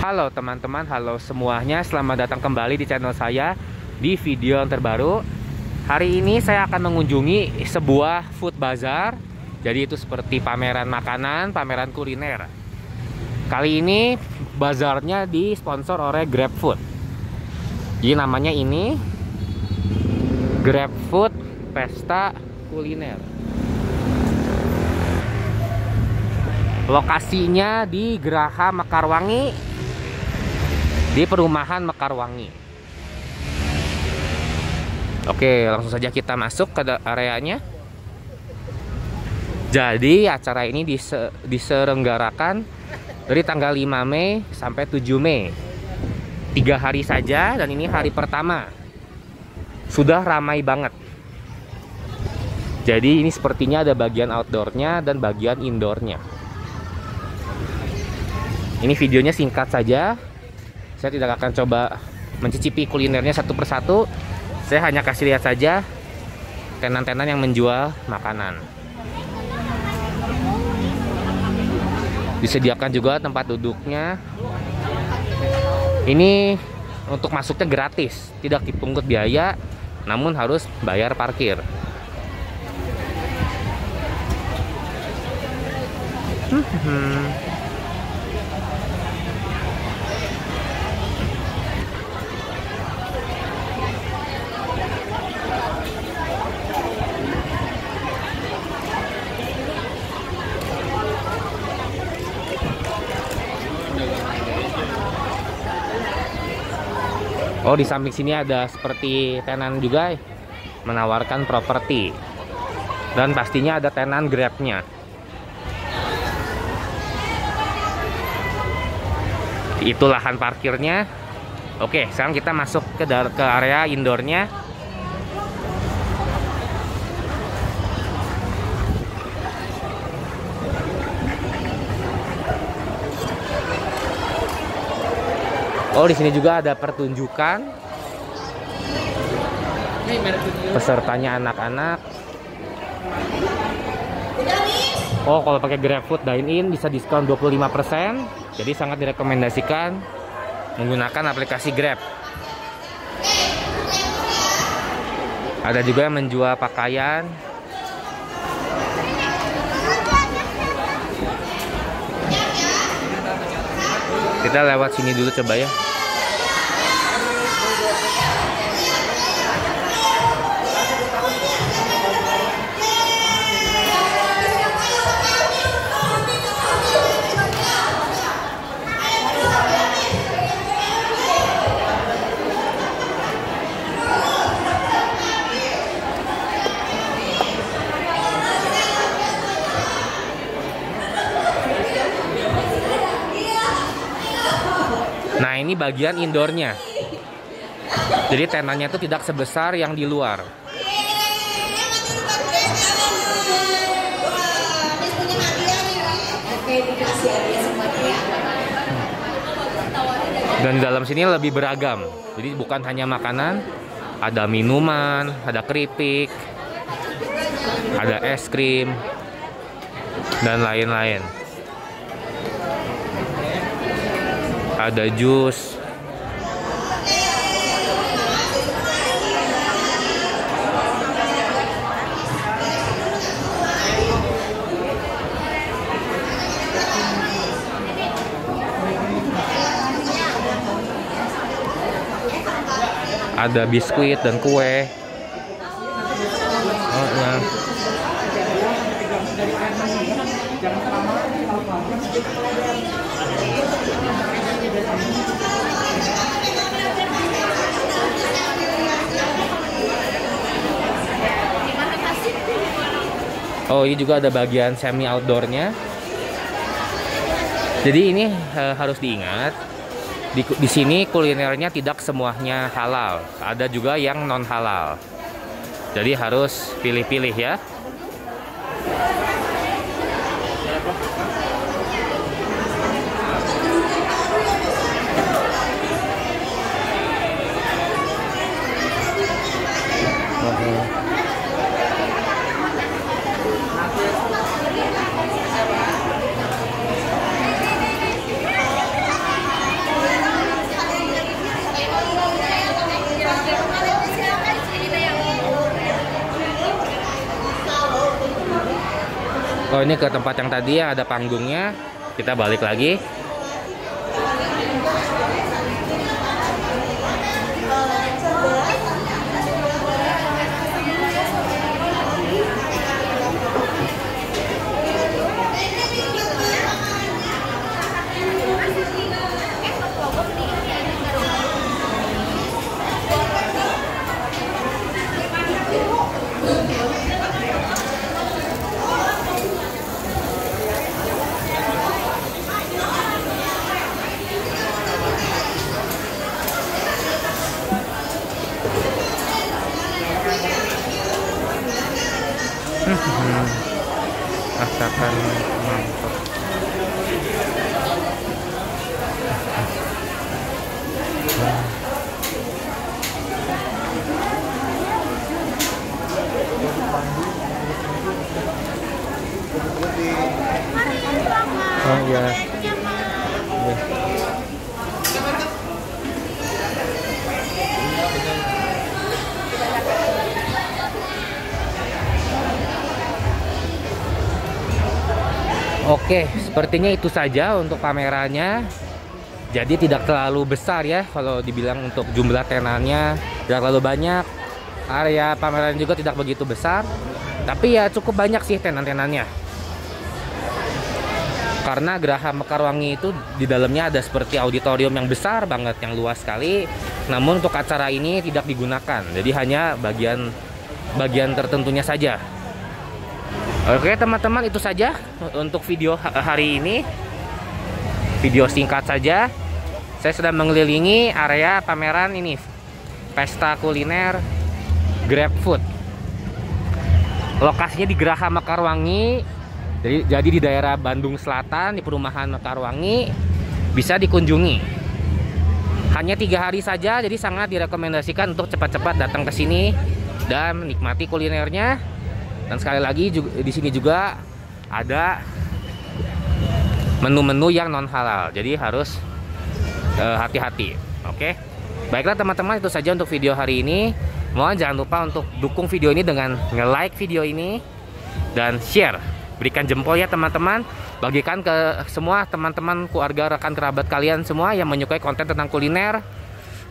Halo teman-teman, halo semuanya. Selamat datang kembali di channel saya Di video yang terbaru. Hari ini saya akan mengunjungi sebuah food bazar. Jadi itu seperti pameran makanan, pameran kuliner. Kali ini bazarnya disponsor oleh GrabFood. Jadi namanya ini GrabFood Pesta Kuliner. Lokasinya di Geraha Mekarwangi di perumahan Mekarwangi. Oke, langsung saja kita masuk ke areanya. Jadi acara ini dise diselenggarakan dari tanggal 5 Mei sampai 7 Mei. Tiga hari saja dan ini hari pertama. Sudah ramai banget. Jadi ini sepertinya ada bagian outdoornya dan bagian indoornya. Ini videonya singkat saja saya tidak akan coba mencicipi kulinernya satu persatu. Saya hanya kasih lihat saja tenan-tenan yang menjual makanan. Disediakan juga tempat duduknya. Ini untuk masuknya gratis tidak dipungut biaya namun harus bayar parkir. Hmm. Oh di samping sini ada seperti tenan juga menawarkan properti. Dan pastinya ada tenan grabnya. Itu lahan parkirnya. Oke sekarang kita masuk ke ke area indoornya Oh, di sini juga ada pertunjukan. Pesertanya anak-anak. Oh, kalau pakai GrabFood dine-in bisa diskon 25%. Jadi sangat direkomendasikan menggunakan aplikasi Grab. Ada juga yang menjual pakaian. Kita lewat sini dulu coba ya. Ini bagian indoornya. Jadi tenanya itu tidak sebesar yang di luar. Dan di dalam sini lebih beragam. Jadi bukan hanya makanan, ada minuman, ada keripik, ada es krim, dan lain-lain. Ada jus. Ada biskuit dan kue oh, ya. Oh, ini juga ada bagian semi outdoornya. Jadi ini uh, harus diingat di, di sini kulinernya tidak semuanya halal, ada juga yang non halal. Jadi harus pilih-pilih ya. Oh ini ke tempat yang tadi ya ada panggungnya. Kita balik lagi. Rasakan mantap. Oh iya. Oke, sepertinya itu saja untuk pamerannya. Jadi tidak terlalu besar ya kalau dibilang untuk jumlah tenannya tidak terlalu banyak. Area pameran juga tidak begitu besar. Tapi ya cukup banyak sih tenan-tenannya. Karena Geraha Mekarwangi itu di dalamnya ada seperti auditorium yang besar banget, yang luas sekali. Namun untuk acara ini tidak digunakan. Jadi hanya bagian bagian tertentunya saja. Oke teman-teman itu saja untuk video hari ini. Video singkat saja. Saya sudah mengelilingi area pameran ini. Pesta kuliner Grab Food. Lokasinya di Geraha Mekarwangi jadi, jadi di daerah Bandung Selatan Di perumahan Mekarwangi Bisa dikunjungi. Hanya tiga hari saja Jadi sangat direkomendasikan untuk cepat-cepat datang ke sini Dan menikmati kulinernya dan sekali lagi juga, di sini juga ada menu-menu yang non halal. Jadi harus eh, hati-hati. Uh, Oke. Okay? Baiklah teman-teman itu saja untuk video hari ini. Mohon jangan lupa untuk dukung video ini dengan nge-like video ini dan share. Berikan jempol ya teman-teman. Bagikan ke semua teman-teman, keluarga, rekan kerabat kalian semua yang menyukai konten tentang kuliner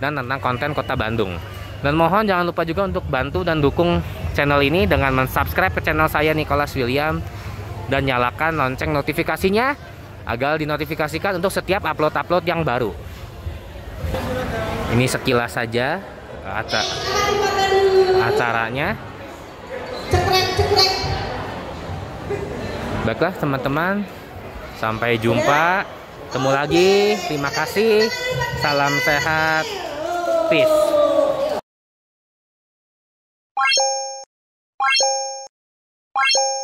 dan tentang konten Kota Bandung. Dan mohon jangan lupa juga untuk bantu dan dukung channel ini dengan mensubscribe ke channel saya Nicholas William dan nyalakan lonceng notifikasinya agar dinotifikasikan untuk setiap upload-upload yang baru. Ini sekilas saja aca acaranya. Baiklah teman-teman, sampai jumpa. Ketemu lagi. Terima kasih. Salam sehat. Peace. Bye.